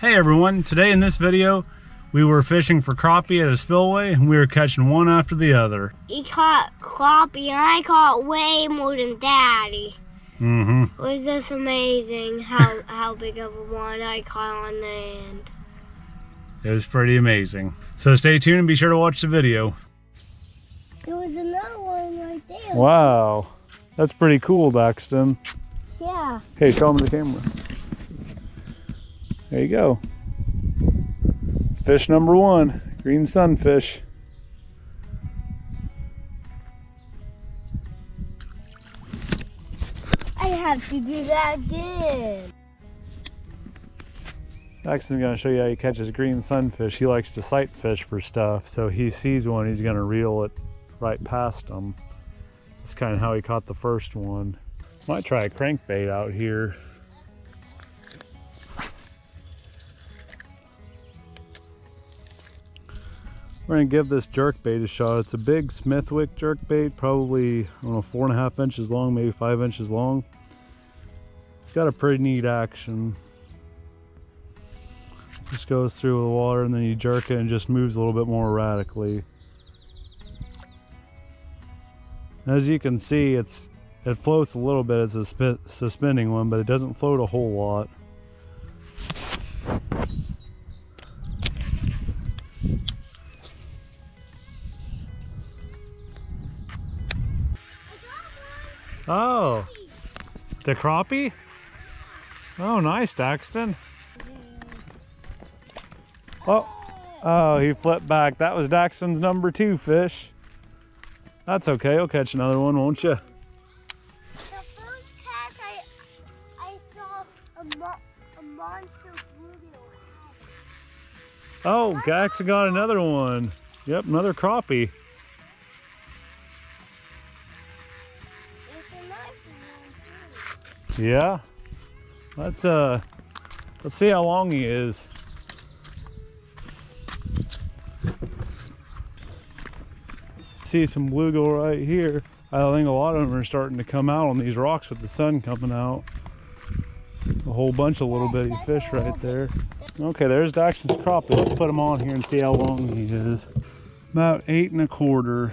Hey everyone, today in this video, we were fishing for crappie at a spillway and we were catching one after the other. He caught crappie and I caught way more than daddy. Mm-hmm. Was this amazing how, how big of a one I caught on the end. It was pretty amazing. So stay tuned and be sure to watch the video. There was another one right there. Wow, that's pretty cool, Daxton. Yeah. Hey, show them the camera. There you go. Fish number one, green sunfish. I have to do that again. Daxton's gonna show you how he catches green sunfish. He likes to sight fish for stuff, so he sees one, he's gonna reel it right past him. That's kind of how he caught the first one. Might try a crankbait out here. We're gonna give this jerk bait a shot. It's a big Smithwick jerk bait, probably, I don't know, four and a half inches long, maybe five inches long. It's got a pretty neat action. Just goes through the water and then you jerk it and just moves a little bit more erratically. As you can see, it's it floats a little bit as a suspending one, but it doesn't float a whole lot. Oh, the crappie? Oh, nice, Daxton. Oh, oh, he flipped back. That was Daxton's number two fish. That's okay. He'll catch another one, won't you? The first catch I, I saw a, mo a monster bluegill Oh, Dax got another one. Yep, another crappie. Yeah. Let's uh, let's see how long he is. See some bluegill right here. I think a lot of them are starting to come out on these rocks with the sun coming out. A whole bunch of little bitty fish right there. Okay, there's Daxton's crappie. Let's put him on here and see how long he is. About eight and a quarter.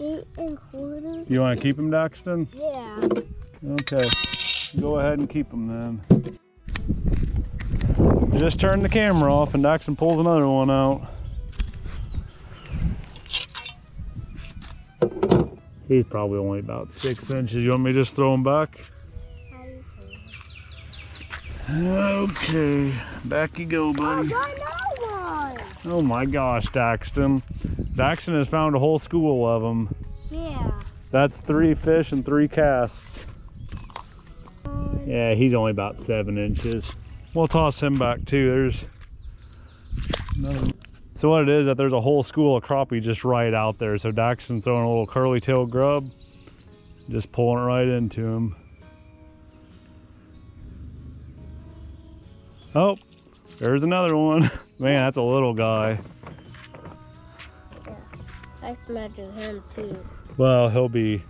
Eight and a quarter? You want to keep him, Daxton? Yeah. Okay, go ahead and keep them then. Just turn the camera off and Daxton pulls another one out. He's probably only about six inches. You want me to just throw him back? Okay, back you go, buddy. one. Oh my gosh, Daxton. Daxton has found a whole school of them. Yeah. That's three fish and three casts. Yeah, he's only about seven inches. We'll toss him back too. There's another. So what it is that there's a whole school of crappie just right out there. So Daxton's throwing a little curly tail grub, just pulling it right into him. Oh, there's another one. Man, that's a little guy. I measured him too. Well, he'll be,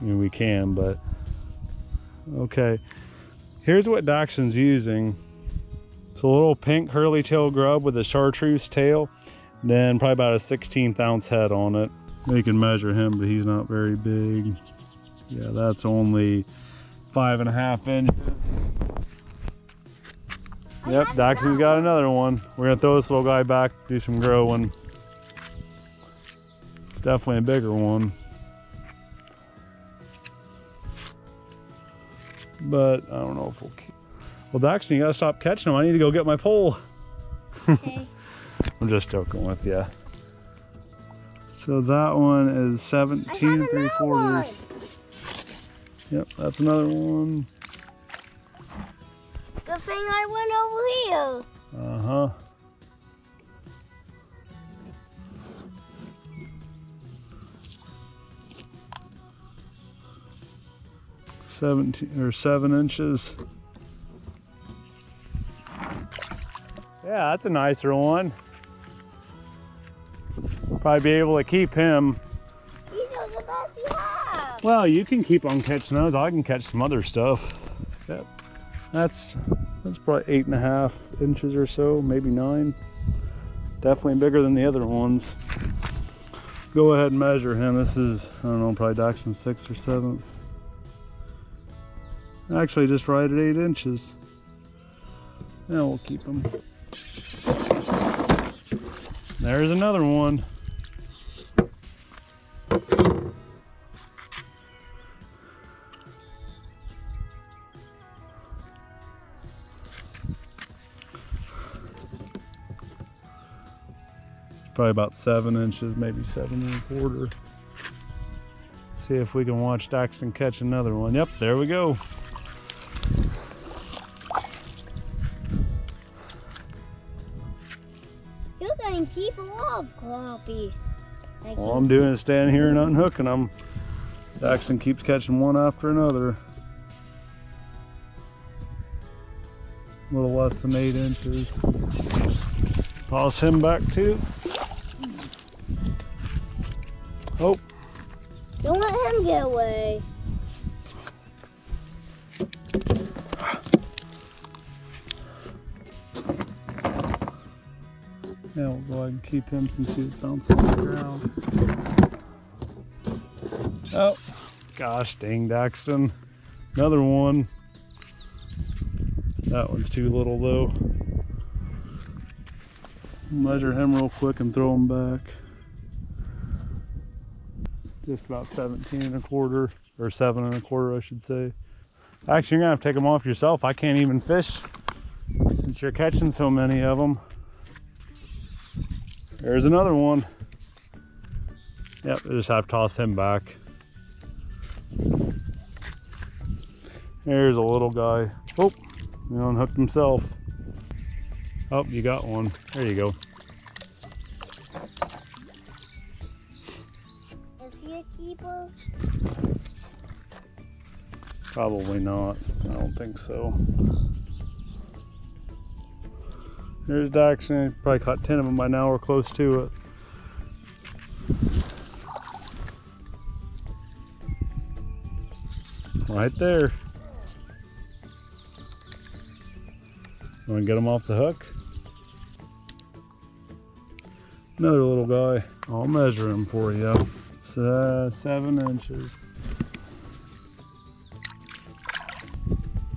I mean, we can, but okay. Here's what Daxton's using. It's a little pink curly tail grub with a chartreuse tail, then probably about a 16th ounce head on it. You can measure him, but he's not very big. Yeah, that's only five and a half inches. Yep, Daxton's got another one. We're gonna throw this little guy back, do some growing. It's definitely a bigger one. But I don't know if we'll keep. Well, Daxton, you gotta stop catching them. I need to go get my pole. Okay. I'm just joking with you. So that one is 17 three quarters. One. Yep, that's another one. Good thing I went over here. Uh-huh. 17 or 7 inches. Yeah, that's a nicer one. Probably be able to keep him. These are the best you have. Well, you can keep on catching those. I can catch some other stuff. Yep. That's that's probably eight and a half inches or so, maybe nine. Definitely bigger than the other ones. Go ahead and measure him. This is, I don't know, probably Daxton six or seven. Actually, just right at eight inches. Yeah, we'll keep them. There's another one. Probably about seven inches, maybe seven and a quarter. See if we can watch Daxton catch another one. Yep, there we go. I All I'm doing is standing here and unhooking them. Daxton keeps catching one after another. A little less than eight inches. Toss him back too. Oh, Don't let him get away. Yeah, we'll go ahead and keep him since he's bouncing on the ground. Oh, gosh dang Daxton. Another one. That one's too little though. Measure him real quick and throw him back. Just about 17 and a quarter, or seven and a quarter, I should say. Actually, you're gonna have to take them off yourself. I can't even fish since you're catching so many of them. There's another one. Yep, I just have to toss him back. There's a little guy. Oh, he unhooked himself. Oh, you got one. There you go. Is he a keeper? Probably not. I don't think so. There's Daxton. Probably caught 10 of them by now. We're close to it. Right there. Want to get him off the hook? Another little guy. I'll measure him for you. It's uh, seven inches.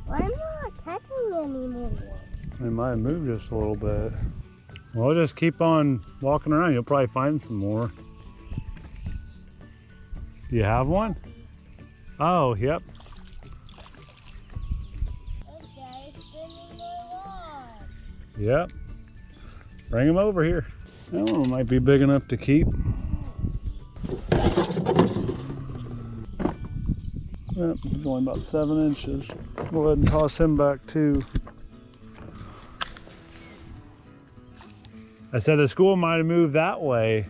Why am I not catching anymore? They might have moved just a little bit. Well, just keep on walking around. You'll probably find some more. Do you have one? Oh, yep. Okay. Yep. Bring him over here. That one might be big enough to keep. Yep, he's only about seven inches. Go ahead and toss him back too. I said the school might have moved that way.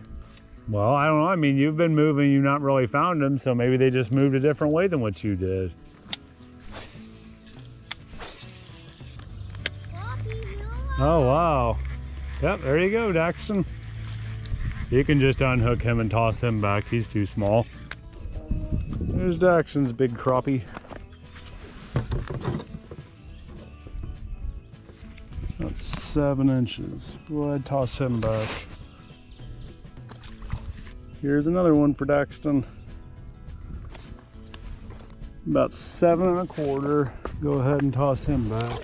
Well, I don't know. I mean, you've been moving, you've not really found them, so maybe they just moved a different way than what you did. Oh, wow. Yep, there you go, Daxton. You can just unhook him and toss him back. He's too small. There's Daxton's big crappie. Seven inches. Go ahead, toss him back. Here's another one for Daxton. About seven and a quarter. Go ahead and toss him back.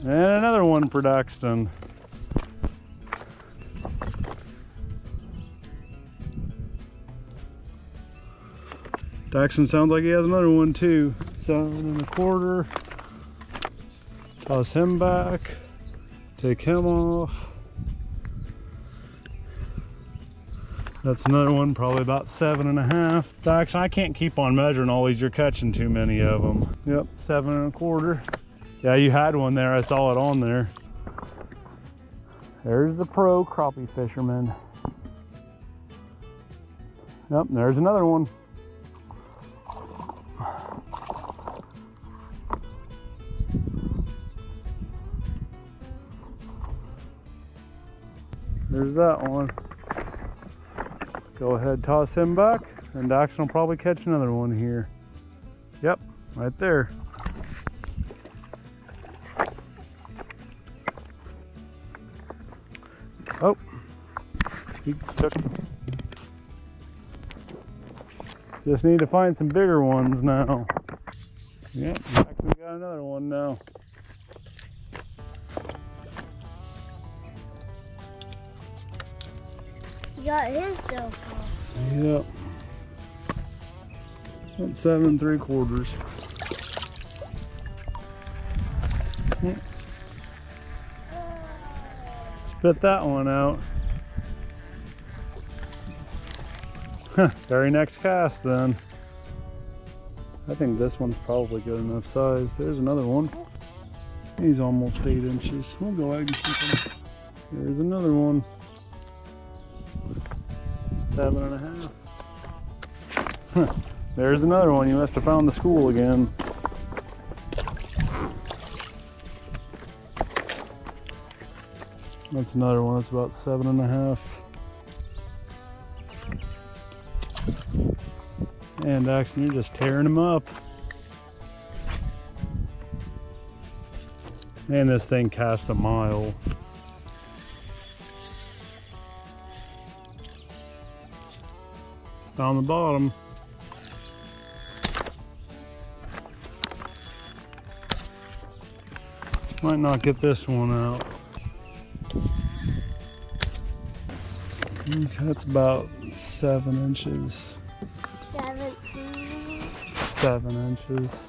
And another one for Daxton. Daxton sounds like he has another one too. Seven and a quarter. Toss him back. Take him off. That's another one, probably about seven and a half. Daxton, I can't keep on measuring all these. You're catching too many of them. Yep, seven and a quarter. Yeah, you had one there. I saw it on there. There's the pro crappie fisherman. Yep, there's another one. There's that one. Go ahead, toss him back, and Daxton will probably catch another one here. Yep, right there. Oh, he took. Just need to find some bigger ones now. Yep, Daxton got another one now. Got his so. Yep. That's seven and three quarters. Spit that one out. Very next cast then. I think this one's probably good enough size. There's another one. He's almost eight inches. We'll go ahead and keep him. There's another one. Seven and a half. There's another one. You must have found the school again. That's another one. That's about seven and a half. And actually, you're just tearing them up. And this thing casts a mile. Down the bottom. Might not get this one out. That's about seven inches. 17. Seven inches.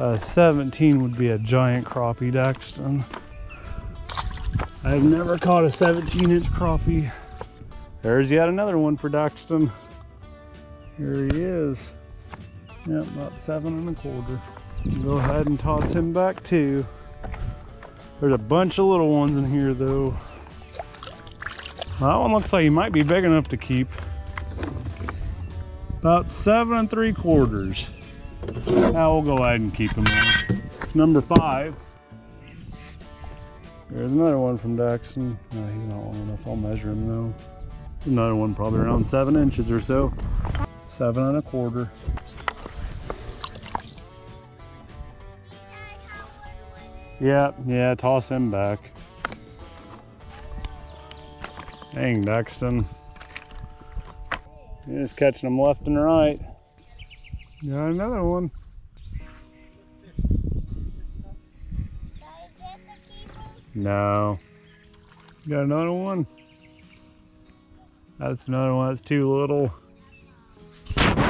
Uh, 17 would be a giant crappie, Daxton. I've never caught a 17 inch crappie. There's yet another one for Daxton. Here he is. Yep, about seven and a quarter. Go ahead and toss him back too. There's a bunch of little ones in here though. That one looks like he might be big enough to keep. About seven and three quarters. Now we'll go ahead and keep him there. It's number five. There's another one from Daxton. No, he's not long enough. I'll measure him though. Another one probably around seven inches or so. Seven and a quarter. Yeah, yeah, toss him back. Dang, Daxton. You're just catching them left and right. Got another one. No. Got another one. That's another one that's too little.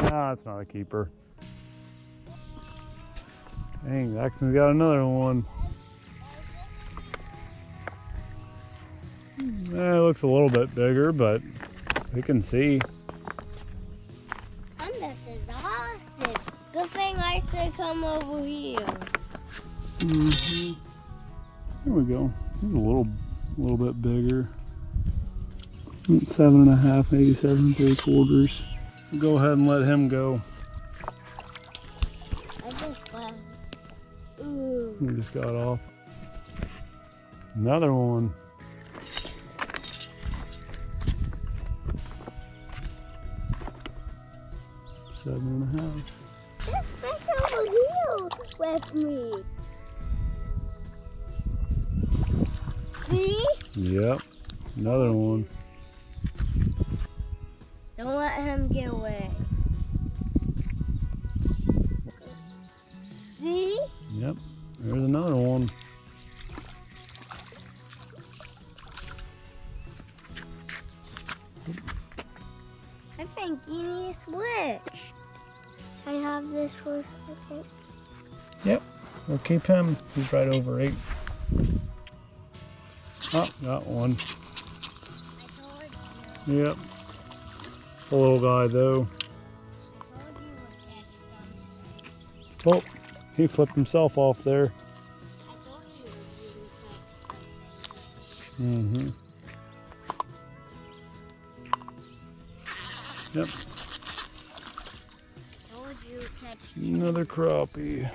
Ah, it's not a keeper. Dang, Daxton's got another one. Eh, it looks a little bit bigger, but we can see. This is Austin. Good thing I said come over here. Mhm. There we go. He's a little, little bit bigger. Seven and a half, maybe seven three quarters. Go ahead and let him go. I just got. Ooh. He just got off. Another one. Seven and a half. This fish over here with me. See? Yep. Another one. Don't let him get away. See? Yep. There's another one. I think you need a switch. I have this one. switch. Yep. We'll keep him. He's right over eight. Oh, got one. I told you. Yep. A little guy though. Told you would catch some. Oh, he flipped himself off there. I told you you would catch some. Mm-hmm. Yep. Told you catch Another crappie.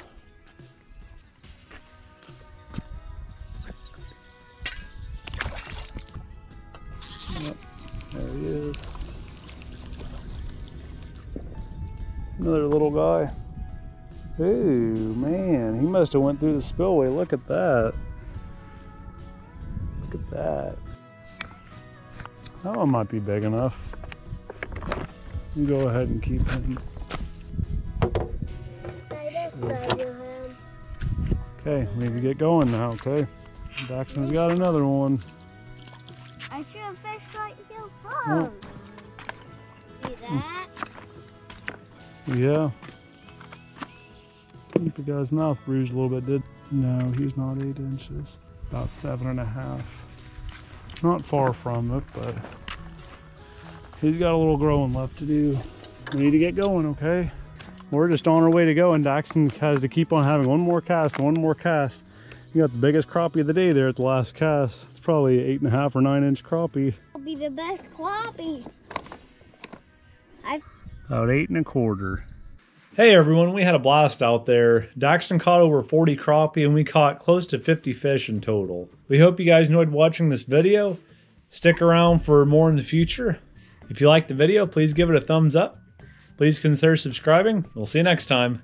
Little guy. Ooh, man, he must have went through the spillway. Look at that. Look at that. Oh, that one might be big enough. You go ahead and keep him. Try this side, Johan. Okay, we need to get going now, okay? Daxton's got another one. I should have fished right here Oh. See that? Yeah. The guy's mouth bruised a little bit, did no, he's not eight inches. About seven and a half. Not far from it, but he's got a little growing left to do. We need to get going, okay? We're just on our way to go, and Daxton has to keep on having one more cast, one more cast. You got the biggest crappie of the day there at the last cast. It's probably eight and a half or nine inch crappie. Will be the best crappie. I About eight and a quarter. Hey everyone, we had a blast out there. Daxton caught over 40 crappie and we caught close to 50 fish in total. We hope you guys enjoyed watching this video. Stick around for more in the future. If you liked the video, please give it a thumbs up. Please consider subscribing. We'll see you next time.